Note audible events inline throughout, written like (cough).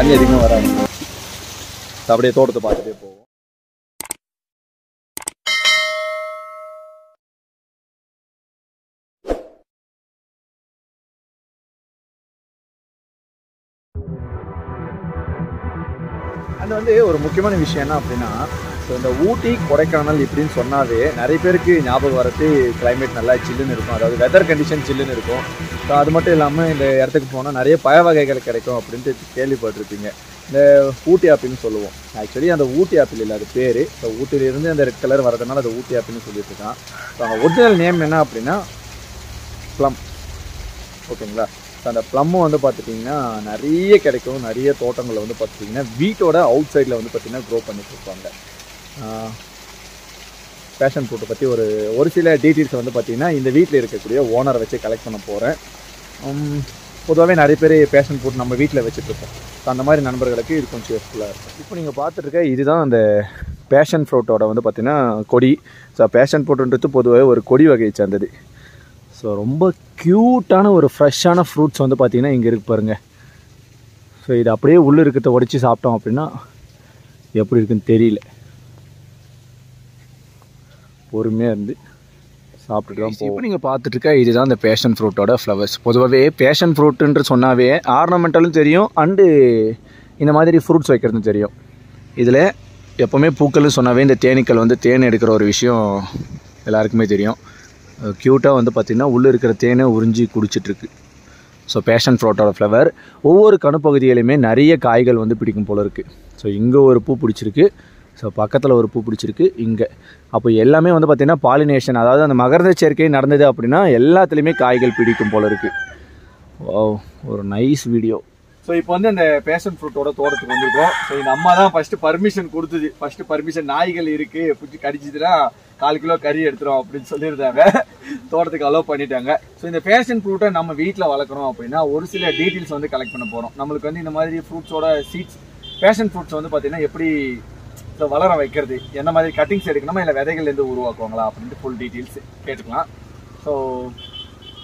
தண்ணி அதிகமாக வராது. அப்படியே தோட்டத்தை பார்த்துட்டே போவோம். அது வந்து ஒரு முக்கியமான விஷயம் என்ன அப்படின்னா ஸோ இந்த ஊட்டி கொடைக்கானல் இப்படின்னு சொன்னாவே நிறைய பேருக்கு ஞாபகம் வரது கிளைமேட் நல்லா சில்லுன்னு இருக்கும். அதாவது வெதர் கண்டிஷன் சில்லுன்னு இருக்கும். ஸோ அது மட்டும் இல்லாமல் இந்த இடத்துக்கு போனால் நிறைய பழ வகைகள் கிடைக்கும் அப்படின்ட்டு கேள்விப்பட்டிருப்பீங்க. இந்த ஊட்டி ஆப்பிள்னு சொல்லுவோம். ஆக்சுவலி அந்த ஊட்டி ஆப்பிள் இல்லை அது பேர். ஸோ ஊட்டியிலிருந்து அந்த ரெட் கலர் வரதுனால அது ஊட்டி ஆப்பிள்னு சொல்லிட்டு இருக்கான். ஸோ அந்த ஒரிஜினல் நேம் என்ன அப்படின்னா ப்ளம் ஓகேங்களா? ஸோ அந்த ப்ளம்மும் வந்து பார்த்துட்டிங்கன்னா நிறைய கிடைக்கும். நிறைய தோட்டங்களில் வந்து பார்த்துட்டிங்கன்னா வீட்டோட அவுட் சைடில் வந்து பார்த்திங்கன்னா க்ரோ பண்ணிட்டு இருப்பாங்க. பேஷன் ஃப்ரூட்டை பற்றி ஒரு ஒரு சில டீட்டெயில்ஸ் வந்து பார்த்திங்கன்னா இந்த வீட்டில் இருக்கக்கூடிய ஓனரை வச்சு கலெக்ட் பண்ண போகிறேன் பொதுவாகவே நிறைய பேர் பேஷன் ஃப்ரூட் நம்ம வீட்டில் வச்சுட்ருப்போம் ஸோ அந்த மாதிரி நண்பர்களுக்கு இது கொஞ்சம் யூஸ்ஃபுல்லாக இருக்கும். இப்போ நீங்கள் பார்த்துருக்க இதுதான் அந்த பேஷன் ஃப்ரூட்டோட வந்து பார்த்திங்கன்னா கொடி. ஸோ பேஷன் ஃப்ரூட்ன்றது பொதுவாக ஒரு கொடி வகையை சேர்ந்தது. ஸோ ரொம்ப க்யூட்டான ஒரு ஃப்ரெஷ்ஷான ஃப்ரூட்ஸ் வந்து பார்த்திங்கன்னா இங்கே இருக்கு பாருங்கள் ஸோ இது அப்படியே உள்ளே இருக்கிறத உடச்சி சாப்பிட்டோம் அப்படின்னா எப்படி இருக்குன்னு தெரியல. பொறுமையாக இருந்து சாப்பிட்டுட்டு தான் இப்போ நீங்கள் பார்த்துட்டு இருக்க இதுதான் இந்த பேஷன் ஃப்ரூட்டோட ஃப்ளவர்ஸ் பொதுவாகவே பேஷன் ஃப்ரூட்டுன்ற சொன்னாவே ஆர்னமெண்டலும் தெரியும் அண்டு இந்த மாதிரி ஃப்ரூட்ஸ் வைக்கிறதும் தெரியும். இதில் எப்போவுமே பூக்கள்னு சொன்னாவே இந்த தேனீக்கள் வந்து தேன் எடுக்கிற ஒரு விஷயம் எல்லாருக்குமே தெரியும். க்யூட்டாக வந்து பார்த்திங்கன்னா உள்ளே இருக்கிற தேனை உறிஞ்சி குடிச்சிட்ருக்கு ஸோ பேஷன் ஃப்ரூட்டோட ஃப்ளவர் ஒவ்வொரு கணுப்பகுதியிலையுமே நிறைய காய்கள் வந்து பிடிக்கும் போல இருக்குது ஸோ இங்கே ஒரு பூ பிடிச்சிருக்கு. ஸோ பக்கத்தில் ஒரு பூ பிடிச்சிருக்கு இங்கே. அப்போ எல்லாமே வந்து பார்த்திங்கன்னா பாலினேஷன் அதாவது அந்த மகரந்த சேர்க்கை நடந்தது அப்படின்னா எல்லாத்துலேயுமே காய்கள் பிடிக்கும் போல இருக்குது ஓ ஒரு நைஸ் வீடியோ ஸோ இப்போ வந்து அந்த பேஷன் ஃப்ரூட்டோட தோட்டத்துக்கு வந்திருக்கோம். ஸோ இந்த அம்மா தான் ஃபஸ்ட்டு பர்மிஷன் கொடுத்தது. ஃபஸ்ட்டு பர்மிஷன் நாய்கள் இருக்குது பிடிச்சி கடிச்சிதுன்னா கால் கிலோ கறி எடுத்துரும் அப்படின்னு சொல்லியிருந்தாங்க. தோட்டத்துக்கு அலோவ் பண்ணிட்டாங்க. ஸோ இந்த பேஷன் ஃப்ரூட்டை நம்ம வீட்டில் வளர்க்குறோம் அப்படின்னா ஒரு சில டீட்டெயில்ஸ் வந்து கலெக்ட் பண்ண போகிறோம் நம்மளுக்கு வந்து இந்த மாதிரி ஃப்ரூட்ஸோட சீட்ஸ் பேஷன் ஃப்ரூட்ஸ் வந்து பார்த்தீங்கன்னா எப்படி ஸோ வளர வைக்கிறது? என்ன மாதிரி கட்டிங்ஸ் எடுக்கணுமா? இல்லை விதைகள்லேருந்து உருவாக்குவாங்களா? அப்படின்ட்டு ஃபுல் டீட்டெயில்ஸ் கேட்டுக்கலாம். ஸோ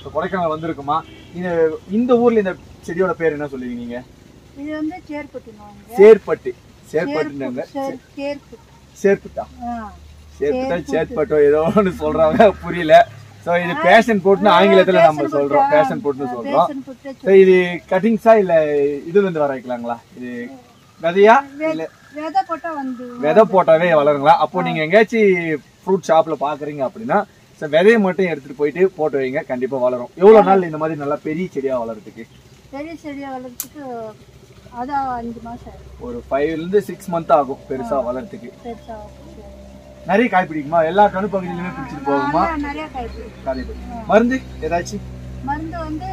ஸோ கொடைக்கானல் வந்திருக்குமா? இந்த இந்த ஊர்ல இந்த செடியோட பேர் என்ன சொல்லுவீங்க நீங்க? இது வந்து சேர்ப்பட்டுனாங்க சேர்பட்டு. சேர்பட்டுனாங்க சேர்பட்டா சேர்பட்டா. சேர்பட்டோ? ஏதோ ஒன்று சொல்றாங்க. புரியல. ஸோ இது பேஷன் போட்னு ஆங்கிலத்துல நம்ம சொல்றோம். பேஷன் போட்னு சொல்றோம். பேசன் புட்டு ஸோ இது கட்டிங்ஸா இல்ல இதுல இருந்து வர வைக்கலாங்களா? இது விதையா இல்ல விதை போட்டா வந்து விதை போட்டாவே வளருங்களா? அப்போ நீங்க எங்கேயாச்சும் ஃப்ரூட் ஷாப்ல பாக்குறீங்க அப்படின்னா ஸோ விதையை மட்டும் எடுத்துட்டு போயிட்டு போட்டு வைங்க கண்டிப்பா வளரும். எவ்வளவு நாள் இந்த மாதிரி நல்லா பெரிய செடியா வளர்றதுக்கு? பெரிய செடியை வளர்றதுக்கு அதான் அஞ்சு மாசம் ஒரு ஃபைவ்ல இருந்து சிக்ஸ் மந்த் ஆகும் பெருசா வளர்றதுக்கு. பெருசா நிறைய காய் பிடிக்குமா? எல்லா கணு பகுதியிலுமே பிடிச்சிட்டு போகுமா? நிறைய. காய் பிடிக்கும். மருந்து ஏதாச்சும் மருந்து வந்து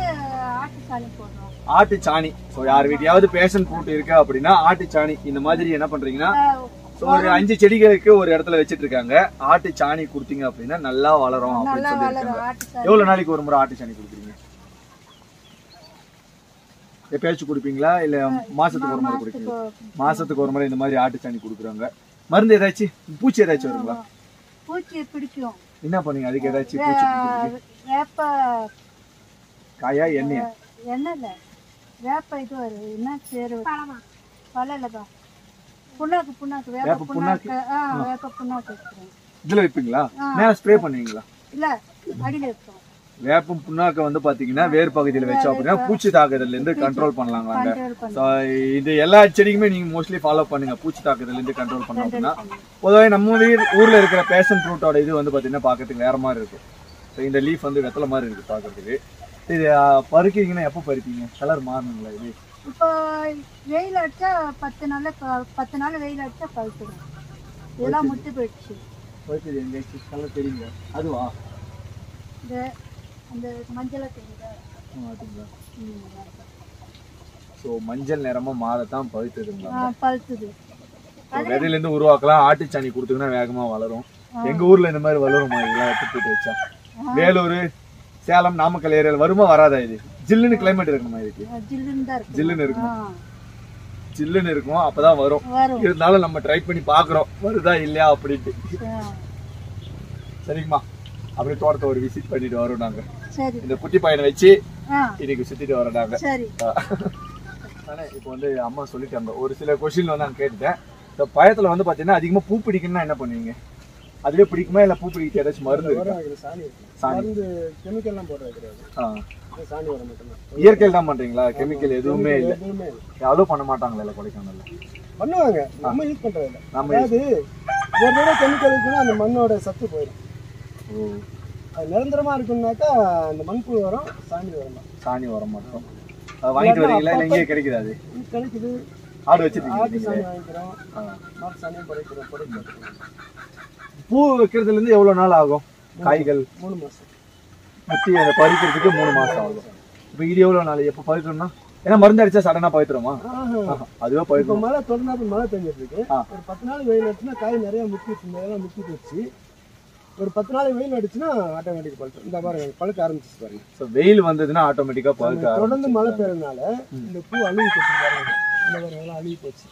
ஆட்டு சாணி போடுறோம். ஆட்டு சாணி ஸோ யார் வீட்டையாவது பேஷன் ஃப்ரூட் இருக்கு அப்படின்னா ஆட்டு சாணி இந்த மாதிரி என்ன பண்றீங்கன்னா so ஒரு அஞ்சு செடிகளுக்கு ஒரு இடத்துல வச்சிட்டு இருக்காங்க ஆட்டு சாணி கொடுத்தீங்க அப்படின்னா நல்லா வளரும் அப்படின்னு சொல்லியிருக்காங்க. சாணி எவ்வளவு நாளைக்கு ஒரு முறை ஆட்டு சாணி கொடுக்குறீங்க எப்பயாச்சும் கொடுப்பீங்களா? இல்ல மாசத்துக்கு ஒரு முறை கொடுப்பீங்க மாசத்துக்கு ஒரு முறை இந்த மாதிரி ஆட்டு சாணி கொடுக்குறாங்க. மருந்து ஏதாச்சும் பூச்சி ஏதாச்சும் வருங்களா? பூச்சி பிடிக்கும். என்ன பண்ணீங்க? அதுக்கு ஏதாச்சும் பூச்சி காயா எண்ணெயா? எண்ணெய் வேப்ப இது வருது என்ன சேரு பழலப்பா புண்ணாக்கு புண்ணாக்கு வேப்ப புண்ணாக்கு? ஆ வேப்ப புண்ணாக்கு வைக்கிறோம் இதுல வைப்பீங்களா? மேல ஸ்ப்ரே பண்ணுவீங்களா? இல்ல அடியில வைப்போம். வேப்பம் புண்ணாக்க வந்து பாத்தீங்கன்னா வேர் பகுதியில வச்சோம் அப்படின்னா பூச்சி தாக்குதல்ல இருந்து கண்ட்ரோல் பண்ணலாங்களாங்க கண்ட்ரோல் பண்ணி So, இது எல்லா செடிக்குமே நீங்க மோஸ்ட்லி ஃபாலோ பண்ணுங்க. பூச்சி தாக்குதல்ல இருந்து கண்ட்ரோல் பண்ணோம் அப்படின்னா. பொதுவாக நம்ம ஊர்ல இருக்கிற பேஷன் ஃப்ரூட்டோட இது வந்து பாத்தீங்கன்னா பாக்கிறதுக்கு வேற மாதிரி இருக்கும். ஸோ இந்த லீஃப் வந்து வெத்தலை மாதிரி இருக்கு பாக்குறதுக்கு. இது ஆ, பறிக்கிறீங்கன்னா எப்போ பறிப்பீங்க கலர் மாறணுங்களா இது. இப்போ வெயில் அடிச்சா பத்து நாள்ல பத்து நாள் வெயில் அடிச்சா பழுத்துடும். இதெல்லாம் முட்டு போயிடுச்சு. பறிச்சது எங்கேயாச்சும் கலர் தெரியுங்க அதுவா? இந்த அந்த மஞ்சளை தெரியுதா? அதுங்களா. ஸோ மஞ்சள் நிறமா மாறத்தான் பழுத்ததுங்களா? பழுத்துது. விதையில இருந்து உருவாக்கலாம். ஆட்டுச்சாணி கொடுத்தீங்கன்னா வேகமா வளரும். எங்க ஊர்ல இந்த மாதிரி வளருமா? இதெல்லாம் எடுத்து போட்டு வச்சா. வேலூர் சேலம் நாமக்கல் ஏரியால வருமா வராதா இது? ஜில்லுன்னு கிளைமேட் இருக்கணுமா இதுக்கு? ஜில்லுன்னு இருக்கும். ஜில்லுன்னு இருக்கும்? அப்பதான் வரும். இருந்தாலும் நம்ம ட்ரை பண்ணி பாக்குறோம் வருதா இல்லையா அப்படின்ட்டு. சரிங்கம்மா. அப்படியே தோட்டத்தை ஒரு விசிட் பண்ணிட்டு வரோம் நாங்க. இந்த குட்டி பையனை வச்சு இன்னைக்கு சுத்திட்டு வரோம் நாங்க. இப்போ வந்து அம்மா சொல்லிட்டாங்க. ஒரு சில கொஸ்டின் வந்து நான் கேட்டுட்டேன். இந்த பயத்துல வந்து பாத்தீங்கன்னா அதிகமா பூ பிடிக்கணும்னா என்ன பண்ணுவீங்க? அதுவே பிடிக்குமா இல்ல பூ பிடிக்க ஏதாச்சும் மருந்து இருக்கா? சாணி. மருந்து கெமிக்கல்லாம் போடுறது கிடையாது. சாணி உரம் மட்டும்தான். இயற்கையில் தான் பண்றீங்களா? கெமிக்கல் எதுவுமே இல்ல. அலோ பண்ண மாட்டாங்களா இல்ல கொடைக்கானல்ல? பண்ணுவாங்க. நம்ம யூஸ் பண்றது இல்லை. நம்ம அதாவது ஒரு தடவை கெமிக்கல் இருக்குன்னா அந்த மண்ணோட சத்து போயிடும். அது நிரந்தரமா இருக்குன்னாக்கா அந்த மண்புழு வரும் சாணி வரும் தான் சாணி வர மாட்டோம். அது வாங்கிட்டு வரீங்களா? இல்ல இங்கே கிடைக்குது அது? கிடைக்குது. ஆடு வச்சிருக்கீங்க ஆட்டு சாணி வாங்கிக்கிறோம். மாட்டு சாணியும் படைக்கிறோம் படைக்கிறோம். பூ வைக்கிறதுல இருந்து எவ்வளவு நாள் ஆகும்? காய்கள். மூணு மாசம். முத்தி அதை பறிக்கிறதுக்கு மூணு மாசம் ஆகும். இப்போ இது எவ்வளவு நாள்? எப்போ பறிக்கணும்னா ஏன்னா மருந்து அடிச்சா சடனா பழுத்துருமா அதுவே பழுக்கும் மழை தொடர்ந்து மழை பெஞ்சிட்டு இருக்கு. ஒரு பத்து நாள் வெயில் அடிச்சுன்னா காய் நிறைய முக்கிட்டு இருந்ததெல்லாம் முக்கிட்டு வச்சு ஒரு பத்து நாள் வெயில் அடிச்சுன்னா ஆட்டோமேட்டிக் பழுத்துரும் இந்த பாருங்க பழுக்க ஆரம்பிச்சு பாருங்க. ஸோ வெயில் வந்ததுன்னா ஆட்டோமேட்டிக்கா பழுக்க தொடர்ந்து மழை பெய்யறதுனால இந்த பூ அழுகி போச்சு பாருங்க. இந்த பாருங்க அழுகி போச்சு.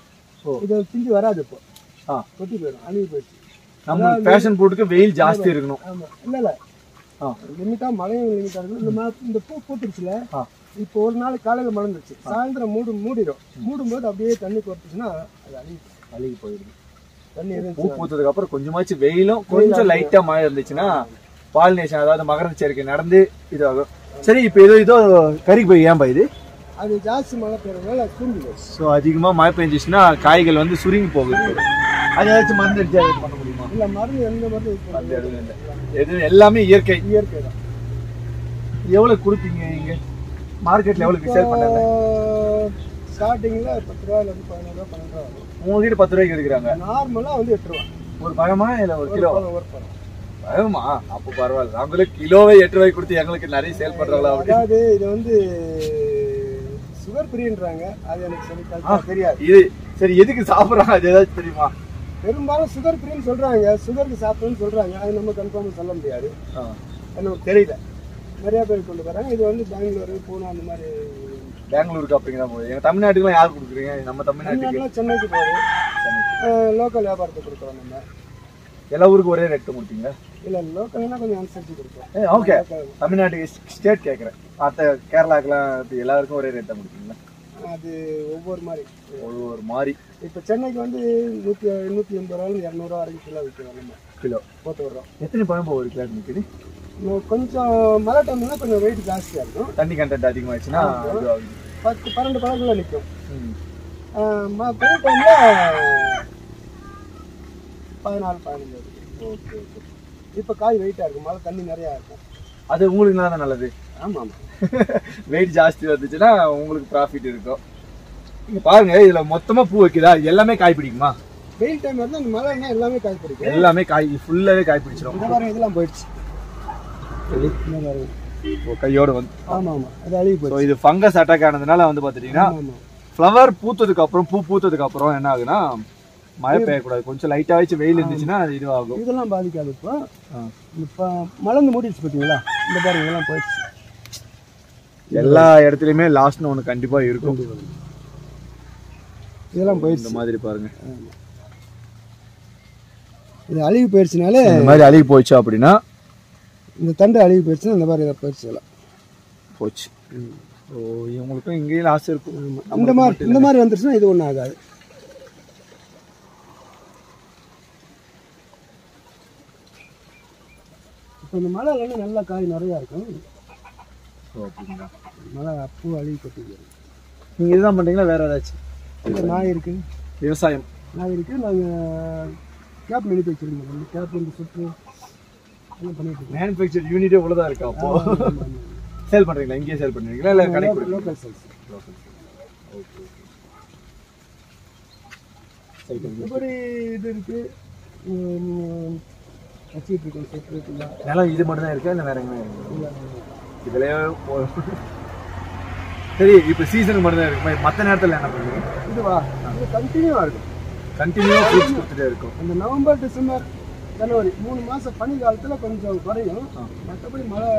ஓ. இது பிஞ்சு வராது இப்போ. கொட்டி போயிடும் அழுகி போயிடுச்சு. நம்ம ஃபேஷன் ஃப்ரூட்டுக்கு வெயில் ஜாஸ்தி இருக்கணும். இல்ல இல்ல. லிமிட்டா மழையும் லிமிட்டா இருக்கும் இந்த மழை இந்த பூ பூத்துருச்சுல. இப்போ ஒரு நாள் காலையில மலர்ந்துச்சு சாயந்தரம் மூடு மூடிடும் மூடும்போது அப்படியே தண்ணி குறைச்சிச்சுன்னா அது அழுகி அழுகி போயிடுது. தண்ணி பூ பூத்ததுக்கு அப்புறம் கொஞ்சமாச்சும் வெயிலும் கொஞ்சம் லைட்டா மழை இருந்துச்சுன்னா பாலினேஷன் அதாவது மகரந்த சேர்க்கை நடந்து இதாகும். சரி இப்போ ஏதோ இதோ கறிக்கு போய் ஏன்பா இது? அது ஜாஸ்தி மழை பெய்யறதுனால ஸோ அதிகமாக மழை பெஞ்சிச்சுன்னா காய்கள் வந்து சுருங்கி போகுது. அது ஏதாச்சும் மருந்து அடிச்சு பண்ண முடியுமா? இல்ல மருந்து எந்த மருந்து மருந்து. எதுவும் இல்லை. எதுவும் எல்லாமே இயற்கை. இயற்கை தான் எவ்வளவு கொடுப்பீங்க இங்க? மார்க்கெட்ல எவ்வளவு சேல் பண்ணாங்க ஸ்டார்டிங்ல பத்து ரூபாயில இருந்து பதினோரு ரூபா பன்னெண்டு ரூபா உங்ககிட்ட பத்து ரூபாய்க்கு எடுக்கிறாங்க. நார்மலா வந்து எட்டு ரூபா. ஒரு பழமா இல்ல ஒரு கிலோ? ஒரு பழம் பழமா. அப்போ பரவாயில்ல. நாங்களே கிலோவே எட்டு ரூபாய்க்கு கொடுத்து எங்களுக்கு நிறைய சேல் பண்றாங்களா அதாவது இது வந்து சுகர் ஃப்ரீன்றாங்க அது எனக்கு சொல்லி தெரியாது. இது சரி எதுக்கு சாப்பிடுறாங்க? அது ஏதாச்சும் தெரியுமா? பெரும்பாலும் சுகர் ஃப்ரீன்னு சொல்றாங்க சுகருக்கு சாப்பிடணும்னு சொல்றாங்க. அது நம்ம கன்ஃபார்ம் சொல்ல முடியாது. ஆ. அது நமக்கு தெரியல. நிறைய பேர் கொண்டு வராங்க. இது வந்து பெங்களூரு பூனா அந்த மாதிரி பெங்களூருக்கு அப்படிங்கிற போது எங்க தமிழ்நாட்டுக்குலாம் யார் கொடுக்குறீங்க? நம்ம தமிழ்நாட்டுக்கு. சென்னைக்கு போகுது லோக்கல் வியாபாரத்துக்கு கொடுக்குறோம் நம்ம. எல்லா ஊருக்கும் ஒரே ரேட்டு கொடுப்பீங்களா இல்ல லோக்கல்னா கொஞ்சம் அனுசரிச்சு கொடுப்போம். ஓகே தமிழ்நாட்டுக்கு ஸ்டேட் கேட்குறேன் மற்ற கேரளாக்கெல்லாம் இப்படி எல்லாருக்கும் ஒரே ரேட் தான் கொடுப்பீங்களா? அது ஒவ்வொரு மாதிரி. ஒரு மாதிரி. இப்போ சென்னைக்கு வந்து நூற்றி நூற்றி எண்பது ரூபாய் இரநூறுவா வரைக்கும் கிலோ விற்கிறோம் நம்ம. கிலோ. போட்டு வர்றோம். எத்தனை பழம் போகும் ஒரு கிலோ நிற்குது கொஞ்சம் மழை டைம்னா கொஞ்சம் வெயிட் ஜாஸ்தியாக இருக்கும். தண்ணி கண்டென்ட் அதிகமாகிடுச்சுன்னா பத்து பன்னெண்டு பழக்குள்ள நிற்கும் ம். பெரிய டைமில் பதினாலு பதினஞ்சு. Okay okay. இப்போ காய் வெயிட்டாக இருக்கும். மழை தண்ணி நிறையா இருக்கும். அது உங்களுக்கு தான் நல்லது. ஆமாம் ஆமாம் வெயிட் ஜாஸ்தி வந்துச்சுன்னா உங்களுக்கு ப்ராஃபிட் இருக்கும். நீங்க பாருங்க இதுல மொத்தமா பூ வைக்குதா? எல்லாமே காய் பிடிக்குமா? வெயில் டைம் வந்து அந்த மழைன்னா எல்லாமே காய் பிடிக்கும். எல்லாமே காய் ஃபுல்லாவே காய் பிடிச்சிரும். இந்த வாரம் இதெல்லாம் போயிடுச்சு. கையோட வந்து. ஆமாம் ஆமாம் அது அழுகி ஸோ போயிடுச்சு. இது ஃபங்கஸ் அட்டாக் ஆனதுனால வந்து ஆமாம் ஃப்ளவர் பூத்ததுக்கு அப்புறம் பூ பூத்ததுக்கு அப்புறம் என்ன ஆகுனா மழை பெய்யக்கூடாது. கொஞ்சம் லைட்டா வச்சு வெயில் இருந்துச்சுன்னா அது இதுவாகும். இதெல்லாம் பாதிக்காது இப்போ. ஆ. இப்போ மலர்ந்து மூடிடுச்சு பார்த்தீங்களா? இந்த பாருங்க இதெல்லாம் போயிடுச்சு. எல்லா இடத்துலயுமே லாஸ்ட்னு ஒன்று கண்டிப்பா இருக்கும். இதெல்லாம் போயிடுச்சு. இந்த மாதிரி பாருங்க. இது அழுகி போயிடுச்சுனாலே இந்த மாதிரி அழுகி போச்சு அப்படின்னா? இந்த தண்டு அழுகி போயிடுச்சுன்னா இந்த மாதிரி இதை போயிடுச்சு இதெல்லாம். போச்சு. ஓ இவங்களுக்கும் இங்கேயும் லாஸ் இருக்கும். இந்த மாதிரி இந்த மாதிரி வந்துருச்சுன்னா இது ஒன்றும் ஆகாது. இப்போ இந்த மழை இல்லைன்னா நல்லா காய் நிறையா இருக்கும். அப்படிங்களா? மழை பூ அழுகி கொட்டிது நீங்க இதுதான் பண்றீங்களா? வேற ஏதாச்சும் இந்த நாய் இருக்கு. விவசாயம். நாய் இருக்கு. நாங்கள் கேப் மேனுஃபேக்சரிங் பண்ணுறோம் கேப் வந்து சுற்று மேனுஃபேக்சர் யூனிட்டே உள்ளதா இருக்கா அப்போ? சேல் பண்றீங்களா? இங்கேயே சேல் பண்ணுவீங்களா இல்ல கடைக்கு? லோக்கல் சேல்ஸ் இப்படி இது இருக்கு. உம், வச்சிட்டு இருக்கோம் இருக்குல்ல நிலம் இது மட்டும் தான் இருக்கா இல்ல வேற எங்க இதுலயே சரி இப்போ சீசனுக்கு மட்டும் தான் இருக்குமா மற்ற நேரத்துல என்ன பண்ணுவீங்க? இதுவா? இது கண்டினியூவாக இருக்கும். கண்டினியூவா ஃப்ரூட்ஸ் கொடுத்துட்டே இருக்கும். அந்த நவம்பர் டிசம்பர் ஜனவரி மூணு மாதம் பனி காலத்தில் கொஞ்சம் குறையும். மற்றபடி மழை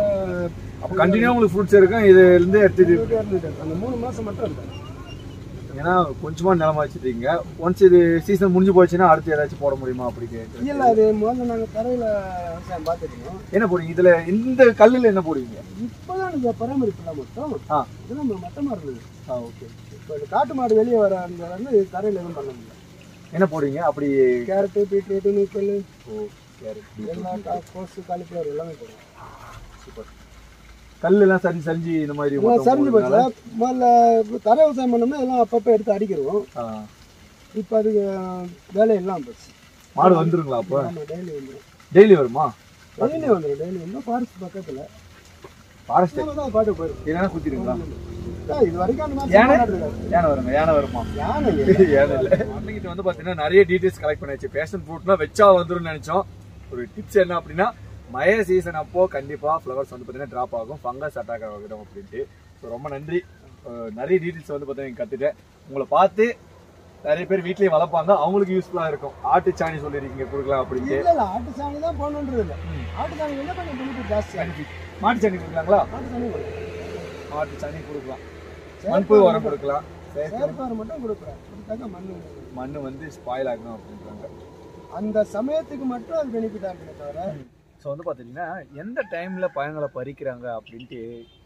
அப்போ கண்டினியூவா உங்களுக்கு ஃப்ரூட்ஸ் இருக்கும் இதுல இருந்து எடுத்துட்டு இருந்துட்டே இருந்துட்டு இருக்கும். அந்த மூணு மாதம் மட்டும் இருக்கும் ஏன்னா கொஞ்சமா நிலமா வச்சிருக்கீங்க ஒன்ஸ் இது சீசன் முடிஞ்சு போச்சுன்னா அடுத்து ஏதாச்சும் போட முடியுமா அப்படி கேட்குறேன் இல்லை அது முதல்ல நாங்கள் தரையில் விவசாயம் பார்த்துருக்கோம் என்ன போடுவீங்க? இதுல இந்த கல்லுல என்ன போடுவீங்க? இப்போ தான் இந்த பராமரிப்புலாம் மட்டும். ஆ. இதெல்லாம் மட்டமாக இருந்தது ஆ ஓகே. இப்போ காட்டு மாடு வெளியே வர அந்த வந்து தரையில் எதுவும் பண்ண முடியல. என்ன போடுவீங்க? அப்படி கேரட்டு பீட்ரூட்டு நூக்கல் ஓ கேரட் எல்லா கா- கோஸு காலிஃப்ளவர் எல்லாமே போடுவோம். சூப்பர். கல்லெல்லாம் சரி சரிஞ்சு இந்த மாதிரி சரிஞ்சு போச்சு. முதல்ல தரை விவசாயம் பண்ணோம்னா எல்லாம் அப்பப்போ எடுத்து அடிக்கிறோம். இப்போ அதுக்கு வேலை இல்லாமல் போச்சு. மாடு வந்துருங்களா அப்போ? டெய்லி வந்துடும் டெய்லி வருமா? டெய்லி வந்துடும் டெய்லி. வந்து ஃபாரஸ்ட் பக்கத்தில். ஃபாரஸ்ட் தான் பாட்டு போயிடும் என்னன்னா குத்திருங்களா இது வரைக்கும் யானை? யானை வருங்க யானை வருமா? யானை. யானை இல்லை. (laughs) அன்னைக்கிட்ட வந்து பார்த்தீங்கன்னா நிறைய டீடைல்ஸ் கலெக்ட் பண்ணியாச்சு. பேஷன் ஃப்ரூட்னா வச்சா வந்துரும்னு நினைச்சோம். ஒரு டிப்ஸ் என்ன அப்படின்னா மழை சீசன் அப்போ கண்டிப்பா ஃப்ளவர்ஸ் வந்து பார்த்தீங்கன்னா ட்ராப் ஆகும். ஃபங்கஸ் அட்டாக் ஆகிடும் அப்படின்ட்டு. ஸோ ரொம்ப நன்றி. நிறைய டீடைல்ஸ் வந்து பார்த்தீங்கன்னா கற்றுட்டேன் உங்களை பார்த்து நிறைய பேர் வீட்லயே வளர்ப்பாங்க. அவங்களுக்கு யூஸ்ஃபுல்லா இருக்கும். ஆட்டு சாணி சொல்லிருக்கீங்க கொடுக்கலாம் அப்படின்ட்டு. இல்ல இல்ல ஆட்டு சாணி தான் போடணுன்றது இல்லை. ஆட்டு சாணி என்ன கொஞ்சம் பெனிஃபிட் ஜாஸ்தி மாட்டு சாணி கொடுக்கலாங்களா? ஆட்டு சாணி. மாட்டு சாணி கொடுக்கலாம் மண்புழு உரம் கொடுக்கலாம். செயற்பாடு மட்டும் கொடுக்குறேன் கொடுத்தாக்க மண்ணு மண்ணு வந்து ஸ்பாயில் ஆகணும் அப்படின்றாங்க. அந்த சமயத்துக்கு மட்டும் அது பெனிஃபிட் ஆகுது தவிர ஸோ வந்து பார்த்தீங்கன்னா எந்த டைமில் பழங்களை பறிக்கிறாங்க அப்படின்ட்டு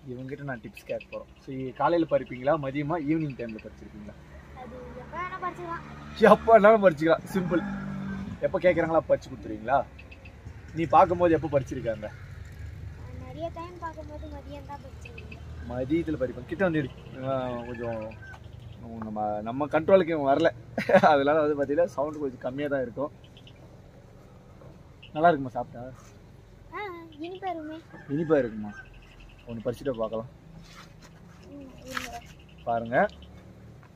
இவங்ககிட்ட நான் டிப்ஸ் கேட்க போகிறோம் ஸோ காலையில் பறிப்பீங்களா? மதியமா ஈவினிங் டைமில் பறிச்சிருப்பீங்களா? அது எப்போ வேணாலும் பறிச்சுக்கலாம். சிம்பிள் எப்போ கேட்குறாங்களா பறிச்சு கொடுத்துருவீங்களா? நீ பார்க்கும்போது எப்போ பறிச்சிருக்காங்க? மதியத்தில் பறிப்பேன் கிட்ட வந்து இரு. ஆஹ் கொஞ்சம் நம்ம நம்ம கண்ட்ரோலுக்கு வரல. அதனால வந்து பார்த்தீங்கன்னா சவுண்டு கொஞ்சம் கம்மியாக தான் இருக்கும். நல்லா இருக்குமா சாப்பிட்டா? இனிப்பா இருக்குமே இனிப்பாக இருக்குமா? ஒன்று பறிச்சுட்டு பார்க்கலாம். இனிப்பா. பாருங்க.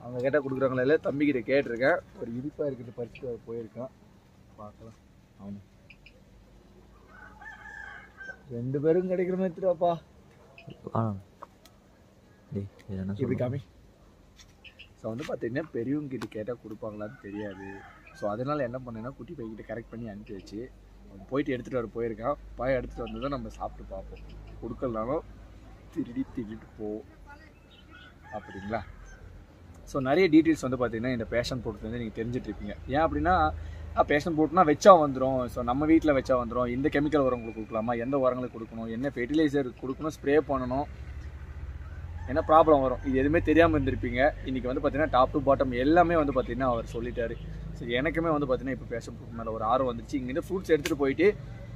அவங்க கேட்டால் கொடுக்குறாங்களா இல்லை தம்பிக்கிட்ட கேட்டிருக்கேன். ஒரு இனிப்பாக இருக்கிறது பறிச்சுட்டு போயிருக்கான். பார்க்கலாம். அவனு. ரெண்டு பேரும் கிடைக்கிற மாதிரி எடுத்துடாப்பா இப்படி காமி. ஸோ வந்து பார்த்தீங்கன்னா பெரியவங்க கிட்ட கேட்டால் கொடுப்பாங்களான்னு தெரியாது. ஸோ அதனால என்ன பண்ணேன்னா குட்டி பைக்கிட்ட கரெக்ட் பண்ணி அனுப்பி வச்சு போயிட்டு எடுத்துகிட்டு வர போயிருக்கான். பாய் எடுத்துகிட்டு வந்து தான் நம்ம சாப்பிட்டு பார்ப்போம். கொடுக்கலனாலும் திருடி திருடிட்டு போ. அப்படிங்களா? ஸோ நிறைய டீட்டெயில்ஸ் வந்து பார்த்தீங்கன்னா இந்த பேஷன் ஃப்ரூட் வந்து நீங்கள் தெரிஞ்சிட்ருப்பீங்க ஏன் அப்படின்னா பேஷன் போட்டுனா வச்சா வந்துடும் ஸோ நம்ம வீட்டில் வச்சா வந்துடும் எந்த கெமிக்கல் உரங்களுக்கு கொடுக்கலாமா? எந்த உரங்களுக்கு கொடுக்கணும்? என்ன ஃபெர்டிலைசர் கொடுக்கணும்? ஸ்ப்ரே பண்ணணும். என்ன ப்ராப்ளம் வரும். இது எதுவுமே தெரியாமல் இருந்திருப்பீங்க. இன்றைக்கி வந்து பார்த்தீங்கன்னா டாப் டு பாட்டம் எல்லாமே வந்து பார்த்தீங்கன்னா அவர் சொல்லிட்டாரு. ஸோ எனக்குமே வந்து பார்த்தீங்கன்னா இப்போ பேஷன் ஃப்ரூட் மேலே ஒரு ஆர்வம் வந்துச்சு இங்கேருந்து ஃப்ரூட்ஸ் எடுத்துகிட்டு போயிட்டு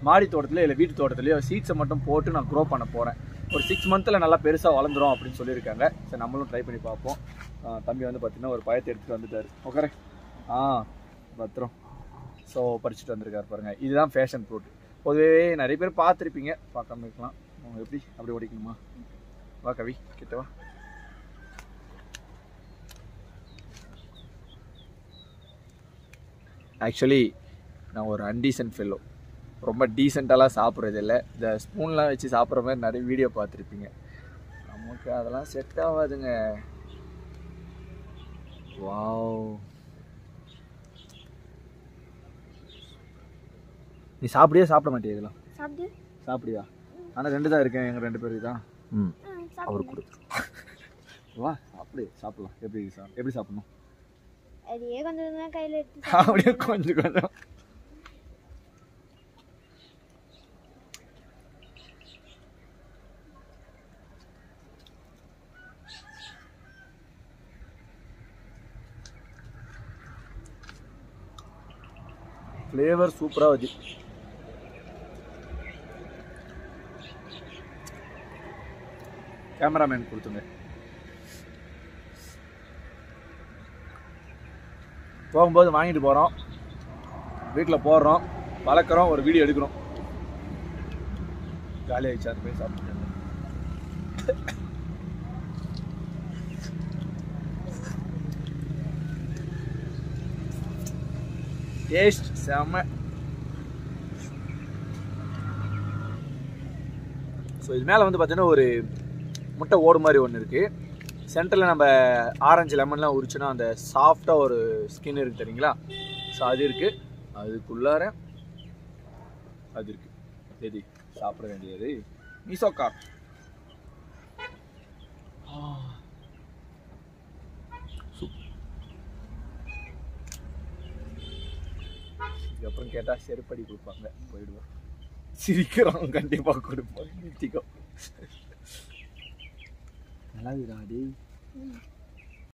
மாடி தோட்டத்தில் இல்லை வீட்டு தோட்டத்துலையோ சீட்ஸை மட்டும் போட்டு நான் க்ரோ பண்ண போகிறேன் ஒரு சிக்ஸ் மந்த்தில் நல்லா பெருசாக வளர்ந்துரும் அப்படின்னு சொல்லியிருக்காங்க. சரி நம்மளும் ட்ரை பண்ணி பார்ப்போம். தம்பி வந்து பார்த்தீங்கன்னா ஒரு பயத்தை எடுத்துகிட்டு வந்துட்டார். ஓகே ஆ பத்திரம். ஸோ படிச்சுட்டு வந்திருக்காரு பாருங்கள் இதுதான் ஃபேஷன் ஃப்ரூட் பொதுவே நிறைய பேர் பார்த்துருப்பீங்க. பார்க்காம இருக்கலாம். எப்படி? அப்படி ஓடிக்கணுமா? வா கவி கிட்ட வா ஆக்சுவலி நான் ஒரு அன்டீசன்ட் ஃபெல்லோ ரொம்ப டீசெண்டாலாம் சாப்பிட்றது இல்லை. இந்த ஸ்பூன்லாம் வச்சு சாப்பிட்ற மாதிரி நிறைய வீடியோ பார்த்துருப்பீங்க. நமக்கு அதெல்லாம் செட் ஆகாதுங்க. வாவ் நீ சாப்பிடியா சாப்பிட மாட்டியா இதெல்லாம்? சாப்பிட்டு சாப்பிடியா? ஆனால் ரெண்டு தான் இருக்கேன். எங்கள் ரெண்டு பேருக்கு தான். ம். சாப்பிடு வா சாப்பிடு சாப்பிடலாம். எப்படி எப்படி சாப்பிடணும்? அதையே கொஞ்சம் கையில் எடுத்து (laughs) அப்படியே கொஞ்சம் கொஞ்சம். ஃப்ளேவர் சூப்பராக வச்சு. கேமராமேன் கொடுத்துங்க. போகும்போது வாங்கிட்டு போகிறோம் வீட்டில் போடுறோம். வளர்க்குறோம். ஒரு வீடியோ எடுக்கிறோம். ஜாலியாகிடுச்சு அது போய் சாப்பிட்டு டேஸ்ட் செம்ம. ஸோ இது மேலே வந்து பார்த்தீங்கன்னா ஒரு முட்டை ஓடு மாதிரி ஒன்று இருக்குது சென்டரில் நம்ம ஆரஞ்சு லெமன்லாம் உரிச்சோன்னா அந்த சாஃப்டாக ஒரு ஸ்கின் இருக்குது தெரியுங்களா? ஸோ அது இருக்குது அதுக்குள்ளார அது இருக்குது எது சாப்பிட வேண்டியது. மீசோக்கா. இதுக்கப்புறம் கேட்டால் செருப்படி கொடுப்பாங்க. போயிடுவோம். சிரிக்கிறோம் கண்டிப்பாக கொடுப்போம் நிறுத்திக்கோ lấy rồi đi. Ừ.